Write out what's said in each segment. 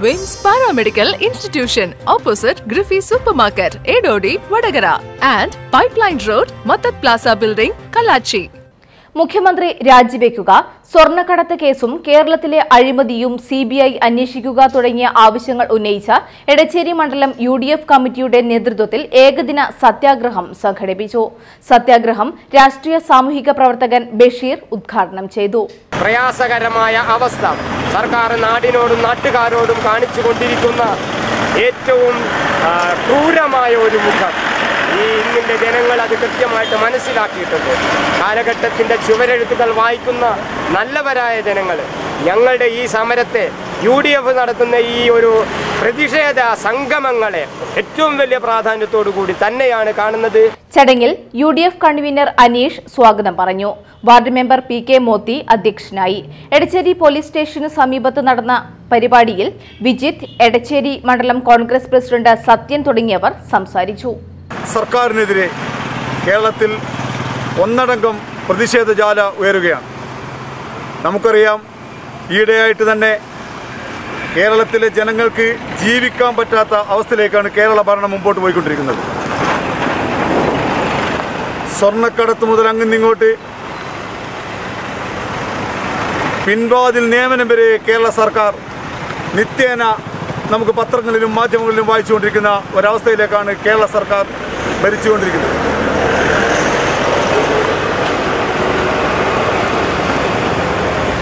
VIMS paramedical institution opposite Griffy super market Edodi Vadakara and pipeline road മത്തത് plaza building Kallachi മുഖ്യമന്ത്രി രാജിവെക്കുക സ്വർണക്കടത്ത് കേസും കേരളത്തിലെ അഴിമതിയും സിബിഐ അന്വേഷിക്കുക തുടങ്ങിയ ആവശ്യങ്ങൾ ഉന്നയിച്ച എടച്ചേരി മണ്ഡലം യു കമ്മിറ്റിയുടെ നേതൃത്വത്തിൽ ഏകദിന സത്യാഗ്രഹം സംഘടിപ്പിച്ചു. സത്യാഗ്രഹം രാഷ്ട്രീയ സാമൂഹിക പ്രവർത്തകൻ ബഷീർ ഉദ്ഘാടനം ചെയ്തു. പ്രയാസകരമായ അവസ്ഥ. സർക്കാർ നാടിനോടും നാട്ടുകാരോടും കാണിച്ചു കൊണ്ടിരിക്കുന്ന ഏറ്റവും ക്രൂരമായ ഒരു മുഖം ഈ ഇന്നിന്റെ ജനങ്ങൾ അത് കൃത്യമായിട്ട് മനസ്സിലാക്കിയിട്ടുണ്ട്. കാലഘട്ടത്തിന്റെ ചുവരെഴുത്തുകൾ വായിക്കുന്ന നല്ലവരായ ജനങ്ങൾ ഞങ്ങളുടെ ഈ സമരത്തെ യു ഡി എഫ് നടത്തുന്ന ഈ ഒരു പ്രതിഷേധ സംഗമങ്ങളെ ഏറ്റവും വലിയ പ്രാധാന്യത്തോടു കൂടി തന്നെയാണ് കാണുന്നത്. ചടങ്ങിൽ U D F convener Aneesh സ്വാഗതം പറഞ്ഞു. Ward member P K Mothi അധ്യക്ഷനായി. എടച്ചേരി പോലീസ് സ്റ്റേഷന് സമീപത്ത് നടന്ന പരിപാടിയിൽ വിജിത്ത് എടച്ചേരി മണ്ഡലം കോൺഗ്രസ് പ്രസിഡന്റ് സത്യൻ തുടങ്ങിയവർ സംസാരിച്ചു. സർക്കാരിനെതിരെ കേരളത്തിൽ ഒന്നടങ്കം പ്രതിഷേധ ജാല ഉയരുകയാണ്. നമുക്കറിയാം ഈയിടെയായിട്ട് തന്നെ കേരളത്തിലെ ജനങ്ങൾക്ക് ജീവിക്കാൻ പറ്റാത്ത അവസ്ഥയിലേക്കാണ് കേരള ഭരണം മുമ്പോട്ട് പോയിക്കൊണ്ടിരിക്കുന്നത്. സ്വർണക്കടത്ത് മുതൽ അങ്ങിന്നിങ്ങോട്ട് പിൻവാതിൽ നിയമനം വരെ കേരള സർക്കാർ നിത്യേന നമുക്ക് പത്രങ്ങളിലും മാധ്യമങ്ങളിലും വായിച്ചുകൊണ്ടിരിക്കുന്ന ഒരവസ്ഥയിലേക്കാണ് കേരള സർക്കാർ ഭരിച്ചുകൊണ്ടിരിക്കുന്നത്.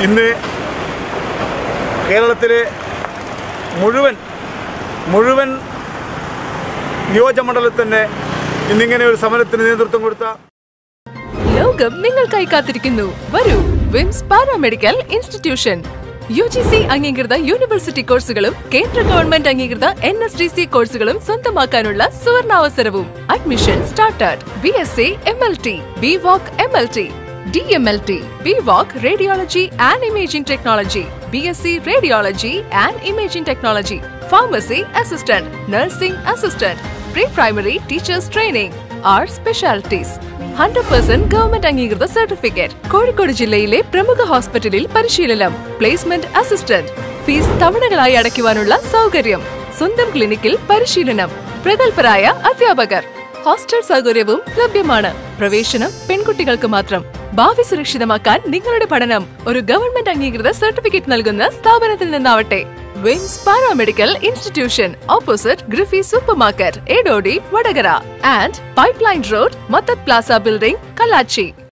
ഇന്ന് കേരളത്തിലെ മുഴുവൻ മുഴുവൻ നിയോജകമണ്ഡലത്തിന്റെ ഇന്നിങ്ങനെ ഒരു സമരത്തിന് നേതൃത്വം കൊടുത്ത ലോകം നിങ്ങൾക്കായി കാത്തിരിക്കുന്നു. വരൂ Vims paramedical institution. U G C അംഗീകൃത യൂണിവേഴ്സിറ്റി കോഴ്സുകളും കേന്ദ്ര ഗവൺമെന്റ് അംഗീകൃത എൻ എസ് ഡി സി കോഴ്സുകളും സ്വന്തമാക്കാനുള്ള സുവർണാവസരവും. Admission started. B S C M L T B voc M L T and imaging technology B S C radiology and imaging technology pharmacy assistant nursing assistant pre primary teachers training our specialities hundred percent government അംഗീകൃത certificate Kozhikode ജില്ലയിലെ പ്രമുഖ ഹോസ്പിറ്റലിൽ പരിശീലനം placement assistant fees തവണകളായി അടയ്ക്കുവാനുള്ള സൗകര്യം സ്വന്തം ക്ലിനിക്കിൽ പരിശീലനം പ്രഗത്ഭരായ അധ്യാപകർ. ഹോസ്റ്റൽ സൗകര്യവും ലഭ്യമാണ്. പ്രവേശനം പെൺകുട്ടികൾക്ക് മാത്രം. ഭാവി സുരക്ഷിതമാക്കാൻ നിങ്ങളുടെ പഠനം ഒരു ഗവൺമെന്റ് അംഗീകൃത സർട്ടിഫിക്കറ്റ് നൽകുന്ന സ്ഥാപനത്തിൽ നിന്നാവട്ടെ. VIMS paramedical institution opposite Griffy super market Edodi Vadakara and pipeline road മത്തത് plaza building Kallachi